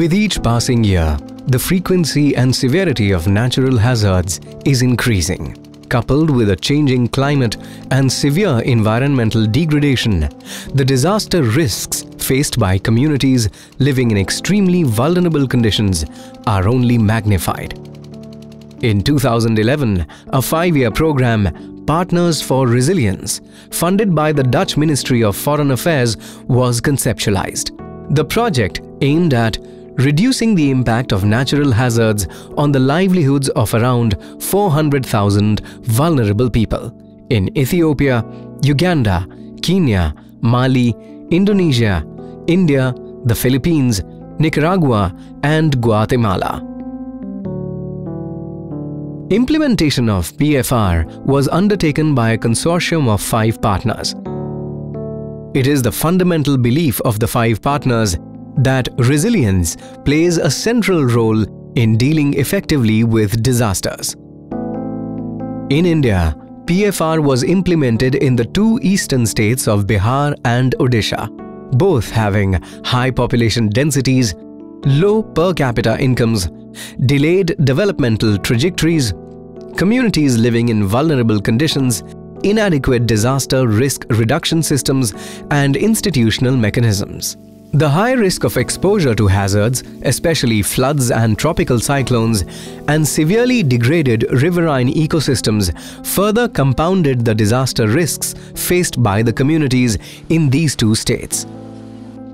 With each passing year, the frequency and severity of natural hazards is increasing. Coupled with a changing climate and severe environmental degradation, the disaster risks faced by communities living in extremely vulnerable conditions are only magnified. In 2011, a five-year program, Partners for Resilience, funded by the Dutch Ministry of Foreign Affairs, was conceptualized. The project aimed at reducing the impact of natural hazards on the livelihoods of around 400,000 vulnerable people in Ethiopia, Uganda, Kenya, Mali, Indonesia, India, the Philippines, Nicaragua, and Guatemala. Implementation of PFR was undertaken by a consortium of five partners. It is the fundamental belief of the five partners that resilience plays a central role in dealing effectively with disasters. In India, PFR was implemented in the two eastern states of Bihar and Odisha, both having high population densities, low per capita incomes, delayed developmental trajectories, communities living in vulnerable conditions, inadequate disaster risk reduction systems, and institutional mechanisms. The high risk of exposure to hazards, especially floods and tropical cyclones, and severely degraded riverine ecosystems further compounded the disaster risks faced by the communities in these two states.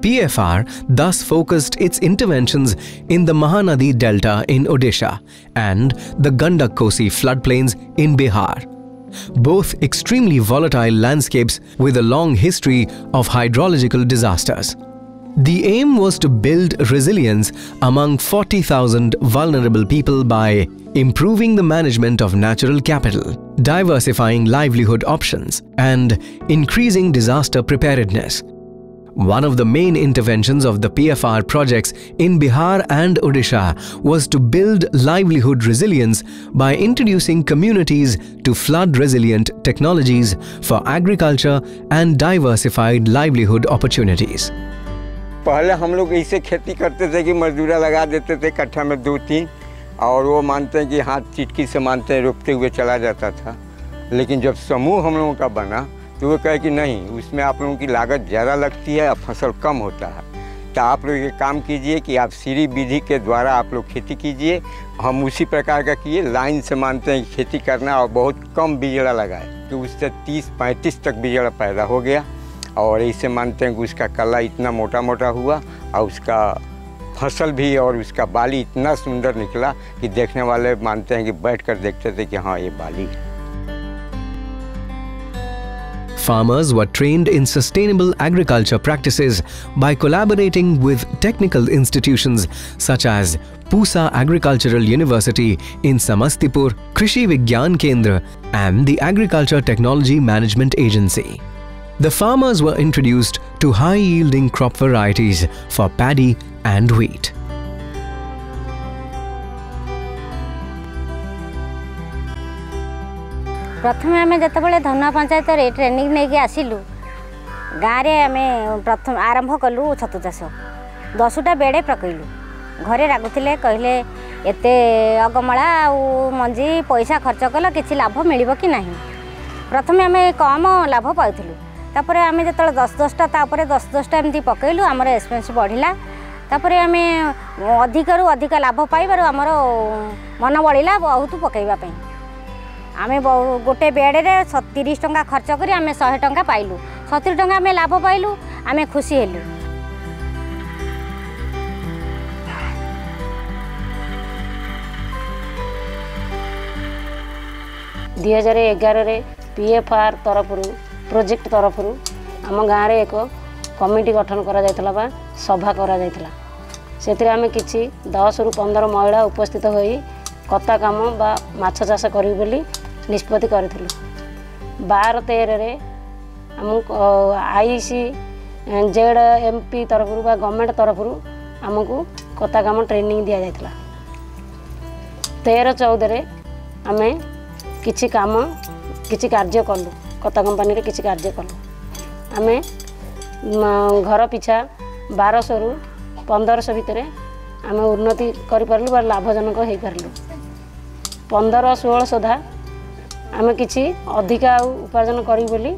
PFR thus focused its interventions in the Mahanadi Delta in Odisha and the Gandak Kosi floodplains in Bihar. Both extremely volatile landscapes with a long history of hydrological disasters. The aim was to build resilience among 40,000 vulnerable people by improving the management of natural capital, diversifying livelihood options, and increasing disaster preparedness. One of the main interventions of the PFR projects in Bihar and Odisha was to build livelihood resilience by introducing communities to flood-resilient technologies for agriculture and diversified livelihood opportunities. पहले हम लोग ऐसे खेती करते थे कि मजदूरा लगा देते थे, कट्ठा में दो तीन, और वो मानते हैं कि हाथ चिटकी से मानते हैं रोपते हुए चला जाता था। लेकिन जब समूह हम लोगों का बना तो वो कहे कि नहीं, उसमें आप लोगों की लागत ज़्यादा लगती है और फ़सल कम होता है। तो आप लोग ये काम कीजिए कि आप सीरी विधि के द्वारा आप लोग खेती कीजिए। हम उसी प्रकार का किए, लाइन से मानते हैं खेती करना और बहुत कम बिजड़ा लगाए। तो उससे तीस, पैंतीस तक बिजड़ा पैदा हो गया। और ऐसे मानते हैं कि उसका कला इतना मोटा मोटा हुआ और उसका फ़सल भी और उसका बाली इतना सुंदर निकला कि देखने वाले मानते हैं कि बैठ कर देखते थे कि हाँ ये बाली है Farmers were trained in sustainable agriculture practices by collaborating with technical institutions such as Pusa Agricultural University in Samastipur, Krishi Vigyan Kendra and the Agriculture Technology Management Agency. the farmers were introduced to high-yielding crop varieties for paddy and wheat. প্রথমে আমি যেতবে ধনা পঞ্চায়েতরে training নিয়ে আসিলু গাঁরে আমি প্রথম আরম্ভ কলু ছতু চাষ দশটা বেড়ে পকাইলু ঘরে রাগুলে কহিলে এতে অগমলা মঞ্জি পয়সা খরচ কল কিছু লাভ মিলব কি না প্রথমে আমি কম লাভ পাইলু ତାପରେ ଆମେ ଯେତେବେଳେ ଦଶ ଦଶଟା ତାପରେ ଦଶ ଦଶଟା ଏମିତି ପକେଇଲୁ ଆମର ଏକ୍ସପେନ୍ସ ବଢ଼ିଲା। ତାପରେ ଆମେ ଅଧିକରୁ ଅଧିକ ଲାଭ ପାଇବାରୁ ଆମର ମନ ବଳିଲା ବହୁତ ପକେଇବା ପାଇଁ। ଆମେ ଗୋଟେ ବେଡ଼ରେ ତିରିଶ ଟଙ୍କା ଖର୍ଚ୍ଚ କରି ଆମେ ଶହେ ଟଙ୍କା ପାଇଲୁ। ସତୁରି ଟଙ୍କା ଆମେ ଲାଭ ପାଇଲୁ ଆମେ ଖୁସି ହେଲୁ। ଦୁଇ ହଜାର ଏଗାରରେ ପି ଏଫ୍ ଆର୍ ତରଫରୁ ପ୍ରୋଜେକ୍ଟ ତରଫରୁ ଆମ ଗାଁରେ ଏକ କମିଟି ଗଠନ କରାଯାଇଥିଲା ବା ସଭା କରାଯାଇଥିଲା। ସେଥିରେ ଆମେ କିଛି ଦଶରୁ ପନ୍ଦର ମହିଳା ଉପସ୍ଥିତ ହୋଇ କତା କାମ ବା ମାଛ ଚାଷ କରିବୁ ବୋଲି ନିଷ୍ପତ୍ତି କରିଥିଲୁ। ବାର ତେରରେ ଆମକୁ I C Z M P ତରଫରୁ ବା ଗଭର୍ଣ୍ଣମେଣ୍ଟ ତରଫରୁ ଆମକୁ କତା କାମ ଟ୍ରେନିଂ ଦିଆଯାଇଥିଲା। ତେର ଚଉଦରେ ଆମେ କିଛି କାମ କିଛି କାର୍ଯ୍ୟ କଲୁ। କତା କମ୍ପାନୀରେ କିଛି କାର୍ଯ୍ୟ କଲୁ। ଆମେ ଘର ପିଛା ବାରଶହରୁ ପନ୍ଦରଶହ ଭିତରେ ଆମେ ଉନ୍ନତି କରିପାରିଲୁ ବା ଲାଭଜନକ ହେଇପାରିଲୁ। ପନ୍ଦର ଷୋହଳ ସୁଦ୍ଧା ଆମେ କିଛି ଅଧିକା ଆଉ ଉପାର୍ଜନ କରିବୁ ବୋଲି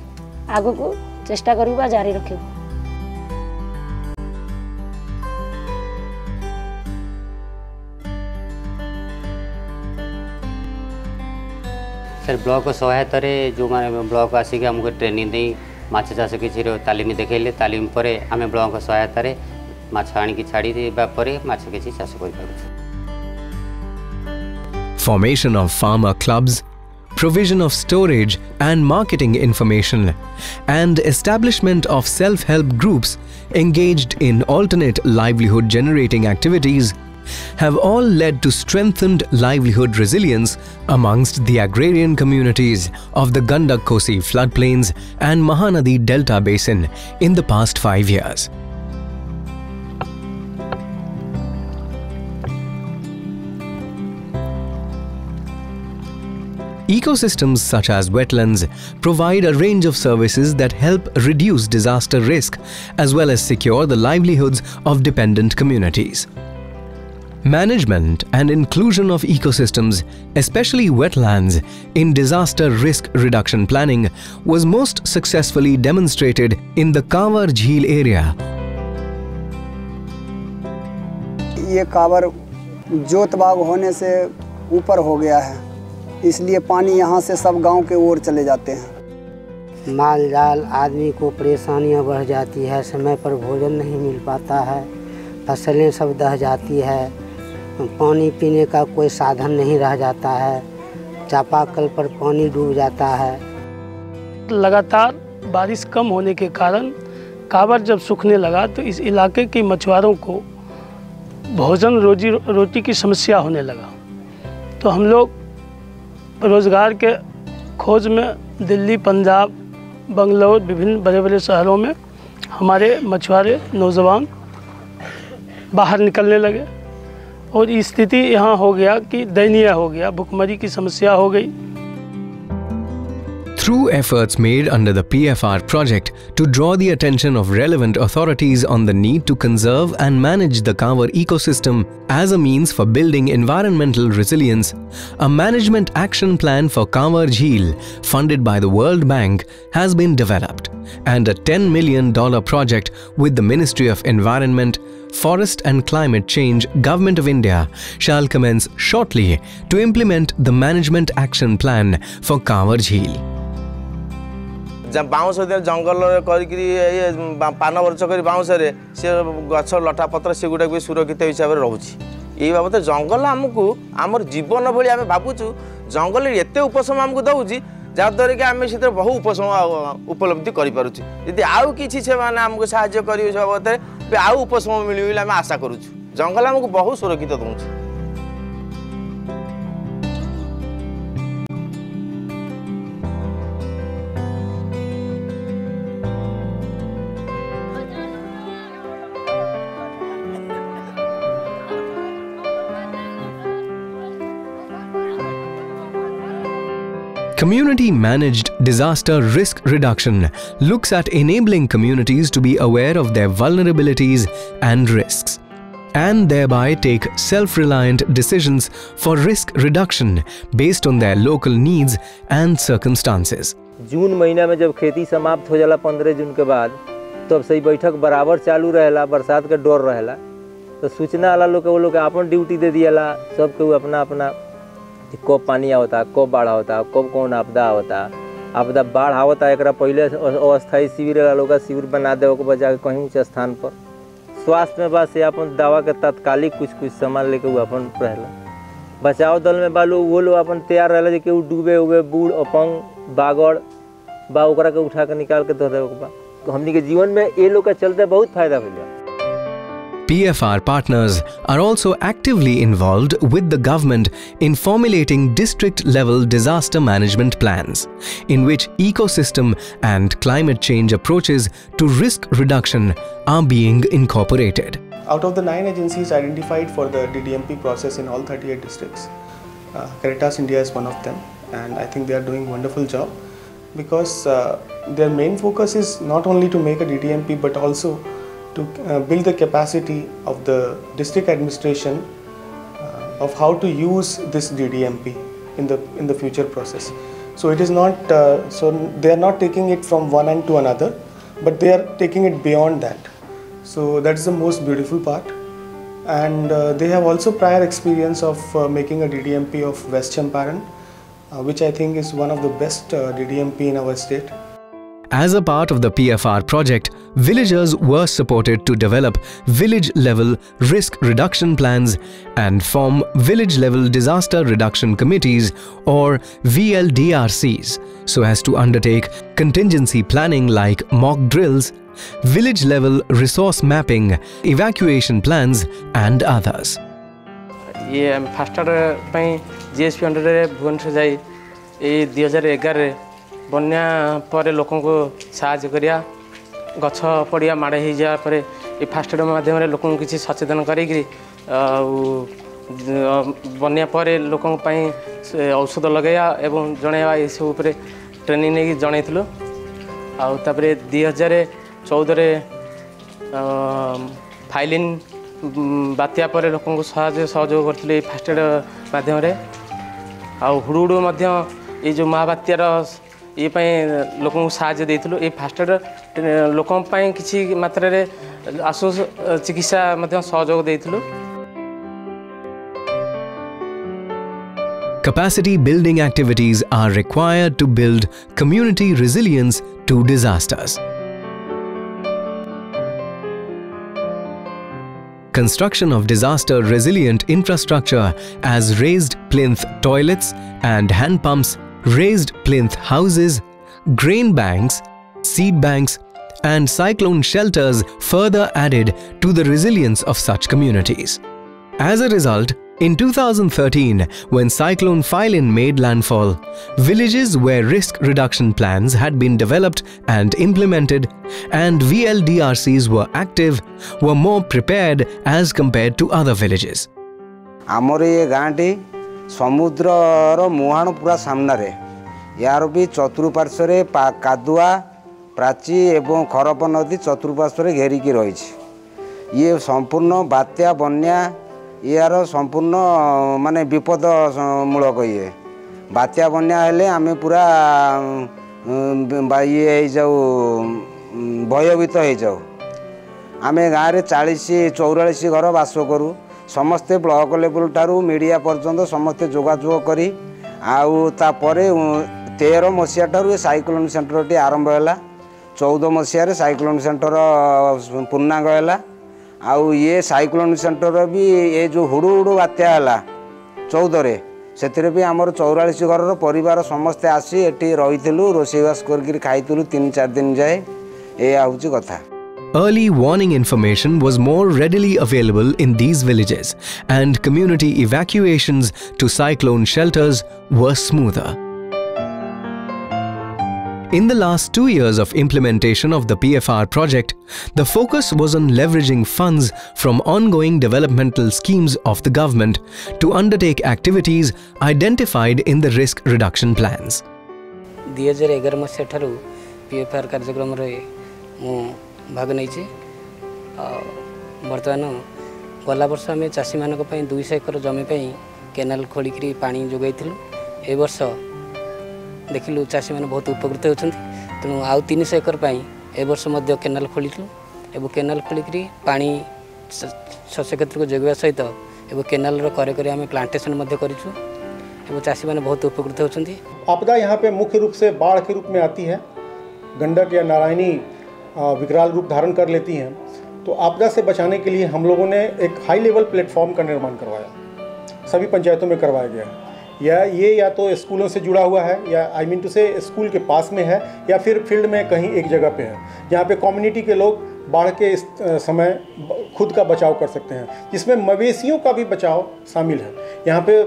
ଆଗକୁ ଚେଷ୍ଟା କରିବୁ ବା ଜାରି ରଖିବୁ। ସାର୍ ବ୍ଲକ ସହାୟତାରେ ଯେଉଁମାନେ ବ୍ଲକ ଆସିକି ଆମକୁ ଟ୍ରେନିଂ ଦେଇ ମାଛ ଚାଷ କିଛି ତାଲିମ ଦେଖାଇଲେ ତାଲିମ ପରେ ଆମେ ବ୍ଲକ ସହାୟତାରେ ମାଛ ଆଣିକି ଛାଡ଼ିଦେବା ପରେ ମାଛ କିଛି ଚାଷ କରିପାରୁଛୁ Formation of farmer clubs, provision of storage and marketing information, and establishment of self-help groups engaged in alternate livelihood generating activities have all led to strengthened livelihood resilience amongst the agrarian communities of the Gandak Kosi floodplains and Mahanadi Delta basin in the past five years. Ecosystems such as wetlands provide a range of services that help reduce disaster risk as well as secure the livelihoods of dependent communities. Management and inclusion of ecosystems, especially wetlands, in disaster risk reduction planning was most successfully demonstrated in the Kawar Jheel area ये कावर जोत बाग होने से ऊपर हो गया है इसलिए पानी यहाँ से सब गांव के ओर चले जाते हैं माल जाल आदमी को परेशानियां बढ़ जाती है समय पर भोजन नहीं मिल पाता है फसलें सब दह जाती है पानी पीने का कोई साधन नहीं रह जाता है। चापाकल पर पानी डूब जाता है। लगातार बारिश कम होने के कारण कावर जब सूखने लगा तो इस इलाके के मछुआरों को भोजन रोजी रोटी की समस्या होने लगा। तो हम लोग रोज़गार के खोज में दिल्ली, पंजाब, बंगलौर, विभिन्न बड़े बड़े शहरों में हमारे मछुआरे, नौजवान बाहर निकलने लगे। और स्थिति यहाँ हो गया कि दयनीय हो गया भुखमरी की समस्या हो गई। Through efforts made under the PFR project to draw the attention of relevant authorities on the need to conserve and manage the Kanwar ecosystem as a means for building environmental resilience, a management action plan for Kanwar Jheel, funded by the World Bank, has been developed, and a $10 million project with the Ministry of Environment, Forest and Climate Change, Government of India, shall commence shortly to implement the management action plan for Kanwar Jheel. ବାଉଁଶ ଦେହରେ ଜଙ୍ଗଲ କରିକିରି ଇଏ ପାନ ବର୍ଷ କରି ବାଉଁଶରେ ସେ ଗଛ ଲଟାପତ୍ର ସେଗୁଡ଼ାକ ବି ସୁରକ୍ଷିତ ହିସାବରେ ରହୁଛି ଏଇ ବାବଦରେ ଜଙ୍ଗଲ ଆମକୁ ଆମର ଜୀବନ ଭଳି ଆମେ ଭାବୁଛୁ ଜଙ୍ଗଲରେ ଏତେ ଉପଶମ ଆମକୁ ଦେଉଛି ଯାହାଦ୍ୱାରା କି ଆମେ ସେଥିରେ ବହୁ ଉପଶମ ଉପଲବ୍ଧି କରିପାରୁଛୁ ଯଦି ଆଉ କିଛି ସେମାନେ ଆମକୁ ସାହାଯ୍ୟ କରିବେ ସେ ବାବଦରେ ଆଉ ଉପଶମ ମିଳିବ ବୋଲି ଆମେ ଆଶା କରୁଛୁ ଜଙ୍ଗଲ ଆମକୁ ବହୁ ସୁରକ୍ଷିତ ଦେଉଛି Community managed disaster risk reduction looks at enabling communities to be aware of their vulnerabilities and risks and thereby take self reliant decisions for risk reduction based on their local needs and circumstances. जून महीना में जब खेती समाप्त हो जाला पंद्रह जून के बाद तब से ही बैठक बराबर चालू रहेला बरसात के डर रहेला तो सूचना वाला लोग के वो लोग के अपन ड्यूटी दे दियाला सब के अपना अपना कि पानी आवता, कब बाढ़ आवता, कब कौन आपदा आवता। आपदा बाढ़ आवता एक पहले अस्थायी शिविर लोग शिविर बना दे बजा के कहीं ऊँच स्थान पर। स्वास्थ्य में बस अपन दवा के तत्कालिक कुछ कुछ सामान लेके वो अपन रहला। बचाव दल में बा लोग, वो लोग अपन तैयार रहला केहू डूबे उबे, बूढ़, अपंग, बागड़ बा के उठा के निकाल के दे देवे के बा। तो के जीवन में ये लोग के चलते बहुत फ़ायदा बा PFR partners are also actively involved with the government in formulating district level disaster management plans, in which ecosystem and climate change approaches to risk reduction are being incorporated. Out of the nine agencies identified for the DDMP process in all 38 districts, uh, Caritas India is one of them, and I think they are doing wonderful job because uh, their main focus is not only to make a DDMP but also to uh, build the capacity of the district administration uh, of how to use this DDMP in the in the future process. So it is not uh, so they are not taking it from one end to another, but they are taking it beyond that. So that is the most beautiful part. And uh, they have also prior experience of uh, making a DDMP of West Champaran, uh, which I think is one of the best DDMP in our state. As a part of the PFR project, villagers were supported to develop village-level risk reduction plans and form village-level disaster reduction committees or VLDRCs so as to undertake contingency planning like mock drills, village-level resource mapping, evacuation plans and others. ये faster ପାଇଁ GSP under रे ବନ୍ୟା ପରେ ଲୋକଙ୍କୁ ସାହାଯ୍ୟ କରିବା ଗଛ ପଡ଼ିଆ ମାଡ଼ ହେଇଯିବା ପରେ ଏ ଫାଷ୍ଟ ଏଡ୍ ମାଧ୍ୟମରେ ଲୋକଙ୍କୁ କିଛି ସଚେତନ କରିକିରି ଆଉ ବନ୍ୟା ପରେ ଲୋକଙ୍କ ପାଇଁ ଔଷଧ ଲଗାଇବା ଏବଂ ଜଣାଇବା ଏସବୁ ଉପରେ ଟ୍ରେନିଂ ନେଇକି ଜଣାଇଥିଲୁ। ଆଉ ତାପରେ ଦୁଇ ହଜାର ଚଉଦରେ ଫାଇଲିନ୍ ବାତ୍ୟା ପରେ ଲୋକଙ୍କୁ ସାହାଯ୍ୟ ସହଯୋଗ କରିଥିଲେ ଏଇ ଫାଷ୍ଟ ଏଡ୍ ମାଧ୍ୟମରେ। ଆଉ ହୁଡ଼ୁହୁଡ଼ୁ ମଧ୍ୟ ଏଇ ଯେଉଁ ମହାବାତ୍ୟାର ये लोक साइल ये फास्ट एड लोक कि मात्र आशु चिकित्सा सहयोग देलु Capacity building activities are required to build community resilience to disasters. Construction of disaster resilient infrastructure as raised plinth toilets and hand pumps raised plinth houses, grain banks, seed banks, and cyclone shelters further added to the resilience of such communities. As a result, in 2013, when Cyclone Phailin made landfall, villages where risk reduction plans had been developed and implemented and VLDRCs were active were more prepared as compared to other villages. ସମୁଦ୍ରର ମୁହାଣ ପୁରା ସାମ୍ନାରେ। ଏହାର ବି ଚତୁଃପାର୍ଶ୍ୱରେ କାଦୁଆ ପ୍ରାଚୀ ଏବଂ ଖରପ ନଦୀ ଚତୁଃପାର୍ଶ୍ୱରେ ଘେରିକି ରହିଛି। ଇଏ ସମ୍ପୂର୍ଣ୍ଣ ବାତ୍ୟା ବନ୍ୟା ଏହାର ସମ୍ପୂର୍ଣ୍ଣ ମାନେ ବିପଦ ମୂଳକ ଇଏ। ବାତ୍ୟା ବନ୍ୟା ହେଲେ ଆମେ ପୁରା ଇଏ ହେଇଯାଉ ଭୟଭୀତ ହେଇଯାଉ। ଆମେ ଗାଁରେ ଚାଳିଶ ଚଉରାଳିଶ ଘର ବାସ କରୁ। ସମସ୍ତେ ବ୍ଲକ ଲେବୁଲ୍ ଠାରୁ ମିଡ଼ିଆ ପର୍ଯ୍ୟନ୍ତ ସମସ୍ତେ ଯୋଗାଯୋଗ କରି ଆଉ ତାପରେ ତେର ମସିହା ଠାରୁ ଏ ସାଇକ୍ଲୋନ୍ ସେଣ୍ଟରଟି ଆରମ୍ଭ ହେଲା। ଚଉଦ ମସିହାରେ ସାଇକ୍ଲୋନ୍ ସେଣ୍ଟର ପୂର୍ଣ୍ଣାଙ୍ଗ ହେଲା। ଆଉ ଇଏ ସାଇକ୍ଲୋନ୍ ସେଣ୍ଟର ବି ଏ ଯେଉଁ ହୁଡ଼ୁ ହୁଡ଼ୁ ବାତ୍ୟା ହେଲା ଚଉଦରେ ସେଥିରେ ବି ଆମର ଚଉରାଳିଶ ଘରର ପରିବାର ସମସ୍ତେ ଆସି ଏଠି ରହିଥିଲୁ ରୋଷେଇବାସ କରିକିରି ଖାଇଥିଲୁ ତିନି ଚାରି ଦିନ ଯାଏ। ଏଇଆ ହେଉଛି କଥା। Early warning information was more readily available in these villages, and community evacuations to cyclone shelters were smoother. In the last two years of implementation of the PFR project, the focus was on leveraging funds from ongoing developmental schemes of the government to undertake activities identified in the risk reduction plans. ଦୁଇ ହଜାର ଏଗାର ମସିହା ଠାରୁ P F R କାର୍ଯ୍ୟକ୍ରମରେ ମୁଁ ଭାଗ ନେଇଛି ଆଉ ବର୍ତ୍ତମାନ ଗଲା ବର୍ଷ ଆମେ ଚାଷୀମାନଙ୍କ ପାଇଁ ଦୁଇଶହ ଏକର ଜମି ପାଇଁ କେନାଲ ଖୋଳିକିରି ପାଣି ଯୋଗାଇଥିଲୁ ଏ ବର୍ଷ ଦେଖିଲୁ ଚାଷୀମାନେ ବହୁତ ଉପକୃତ ହେଉଛନ୍ତି ତେଣୁ ଆଉ ତିନିଶହ ଏକର ପାଇଁ ଏ ବର୍ଷ ମଧ୍ୟ କେନାଲ ଖୋଳିଥିଲୁ ଏବଂ କେନାଲ ଖୋଳିକିରି ପାଣି ଶସ୍ୟ କ୍ଷେତ୍ରକୁ ଯୋଗାଇବା ସହିତ ଏବଂ କେନାଲର କରେ କରେ ଆମେ ପ୍ଲାଣ୍ଟେସନ୍ ମଧ୍ୟ କରିଛୁ ଏବଂ ଚାଷୀମାନେ ବହୁତ ଉପକୃତ ହେଉଛନ୍ତି आपदा यहाँ पे मुख्य रूप से बाढ़ के रूप में आती है गंडक या नारायणी विकराल रूप धारण कर लेती हैं तो आपदा से बचाने के लिए हम लोगों ने एक हाई लेवल प्लेटफॉर्म का निर्माण करवाया। सभी पंचायतों में करवाया गया है। या ये या तो स्कूलों से जुड़ा हुआ है, या I mean to say school के पास में है, या फिर फ़ील्ड में कहीं एक जगह पे है। जहाँ पे कम्युनिटी के लोग बाढ़ के इस समय खुद का बचाव कर सकते हैं, जिसमें मवेशियों का भी बचाव शामिल है। यहाँ पे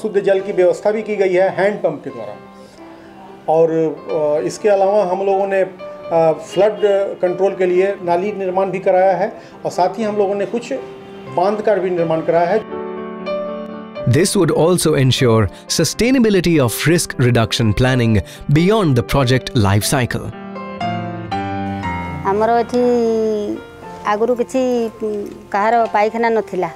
शुद्ध जल की व्यवस्था भी की गई है हैंडपम्प के द्वारा। और इसके अलावा हम लोगों ने फ्लड कंट्रोल के लिए नाली निर्माण भी कराया है और साथ ही हम लोगों ने कुछ बांध का भी निर्माण कराया है This would also ensure sustainability of risk reduction planning beyond the project life cycle. ଆମର ଏଠି ଆଗରୁ କିଛି ଉଁ, କାହାର ପାଇଖାନା ନଥିଲା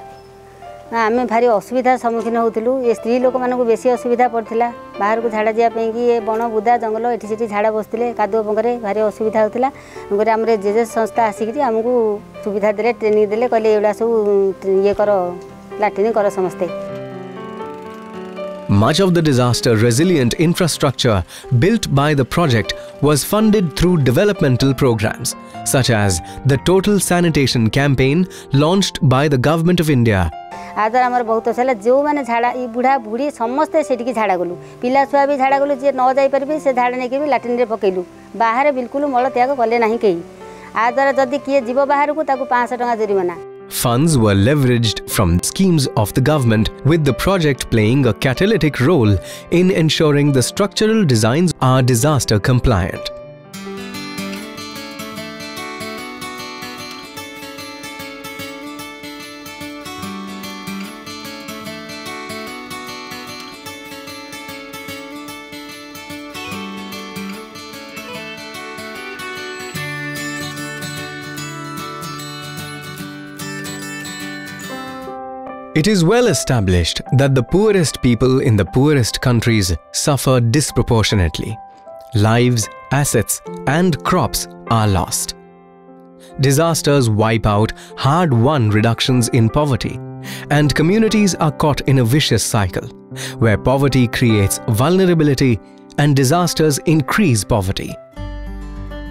ଆମେ ଭାରି ଅସୁବିଧାର ସମ୍ମୁଖୀନ ହେଉଥିଲୁ ଏ ସ୍ତ୍ରୀ ଲୋକମାନଙ୍କୁ ବେଶୀ ଅସୁବିଧା ପଡ଼ିଥିଲା ବାହାରକୁ ଝାଡ଼ା ଯିବା ପାଇଁକି ଏ ବଣ ବୁଦା ଜଙ୍ଗଲ ଏଠି ସେଠି ଝାଡ଼ା ବସୁଥିଲେ କାଦୁଅ ପଙ୍କରେ ଭାରି ଅସୁବିଧା ହେଉଥିଲା ତେଣୁକରି ଆମର ଜେଜେ ସଂସ୍ଥା ଆସିକିରି ଆମକୁ ସୁବିଧା ଦେଲେ ଟ୍ରେନିଂ ଦେଲେ କହିଲେ ଏଗୁଡ଼ା ସବୁ ଉଁ, ଇଏ କର ଲାଟ୍ରିନ୍ କର ସମସ୍ତେ Much of the disaster resilient infrastructure built by the project was funded through developmental programs, such as the Total Sanitation campaign launched by the Government of India. आज आम बहुत है जो मैंने झाड़ा ये बुढ़ा बुढ़ी समस्ते से झाड़ा गलु पिला छुआ भी झाड़ा गलु जी न जापर से झाड़ा नहीं भी लाट्रीन में पकेलू बाहर बिल्कुल मलत्याग कले ना कहीं आ द्वारा जदि किए जीव बाहर को पाँच टाँग जोरीमाना Funds were leveraged from schemes of the government, with the project playing a catalytic role in ensuring the structural designs are disaster compliant. It is well established that the poorest people in the poorest countries suffer disproportionately. Lives, assets, and crops are lost. Disasters wipe out hard won reductions in poverty, and communities are caught in a vicious cycle where poverty creates vulnerability and disasters increase poverty.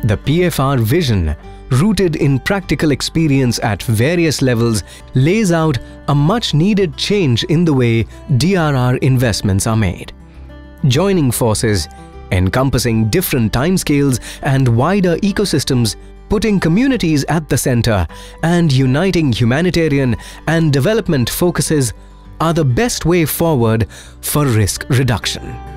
The PFR vision, rooted in practical experience at various levels, lays out a much needed change in the way DRR investments are made. Joining forces, encompassing different timescales and wider ecosystems, putting communities at the center, and uniting humanitarian and development focuses are the best way forward for risk reduction.